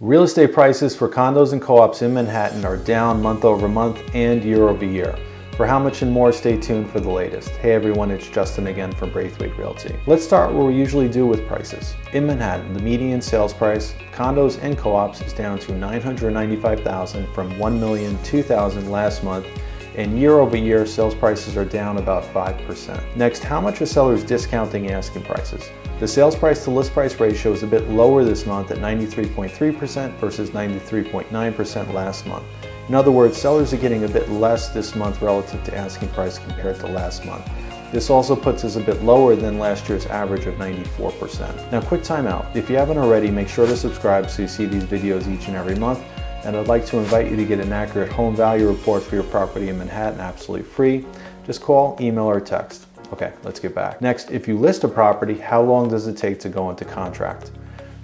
Real estate prices for condos and co-ops in Manhattan are down month over month and year over year. For how much and more, stay tuned for the latest. Hey everyone, it's Justin again from Braithwaite Realty. Let's start where we usually do with prices. In Manhattan, the median sales price, condos and co-ops is down to 995,000 from 1,002,000 last month and year over year sales prices are down about 5%. Next, how much are sellers discounting asking prices? The sales price to list price ratio is a bit lower this month at 93.3% versus 93.9% last month. In other words, sellers are getting a bit less this month relative to asking price compared to last month. This also puts us a bit lower than last year's average of 94%. Now quick timeout. If you haven't already, make sure to subscribe so you see these videos each and every month. And I'd like to invite you to get an accurate home value report for your property in Manhattan absolutely free. Just call, email, or text. Okay, let's get back. Next, if you list a property, how long does it take to go into contract?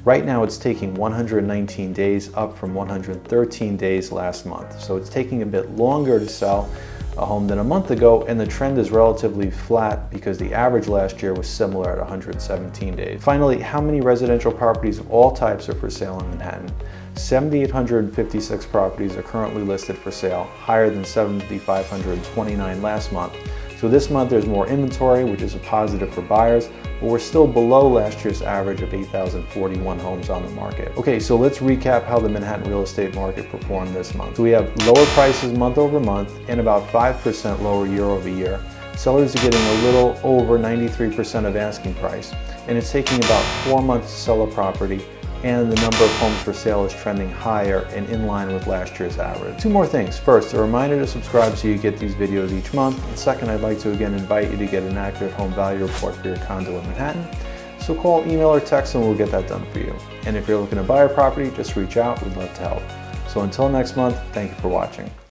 Right now it's taking 119 days up from 113 days last month. So it's taking a bit longer to sell a home than a month ago and the trend is relatively flat because the average last year was similar at 117 days. Finally, how many residential properties of all types are for sale in Manhattan? 7,856 properties are currently listed for sale, higher than 7,529 last month. So this month there's more inventory, which is a positive for buyers, but we're still below last year's average of 8,041 homes on the market. Okay, so let's recap how the Manhattan real estate market performed this month. So we have lower prices month over month and about 5% lower year over year. Sellers are getting a little over 93% of asking price, and it's taking about four months to sell a property and the number of homes for sale is trending higher and in line with last year's average. Two more things. First, a reminder to subscribe so you get these videos each month. And second, I'd like to again invite you to get an accurate home value report for your condo in Manhattan. So call, email, or text and we'll get that done for you. And if you're looking to buy a property, just reach out. We'd love to help. So until next month, thank you for watching.